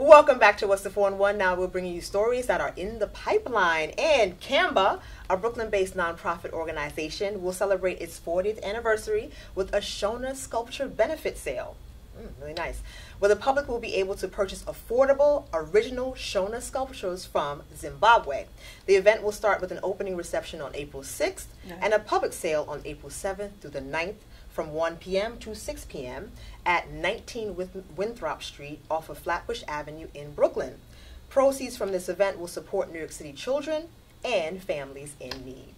Welcome back to What's the 411. Now we're bringing you stories that are in the pipeline. And CAMBA, a Brooklyn based nonprofit organization, will celebrate its 40th anniversary with a Shona sculpture benefit sale. Mm, really nice. Where the public will be able to purchase affordable, original Shona sculptures from Zimbabwe. The event will start with an opening reception on April 6th and a public sale on April 7th through the 9th from 1 p.m. to 6 p.m. at 19 Winthrop Street off of Flatbush Avenue in Brooklyn. Proceeds from this event will support New York City children and families in need.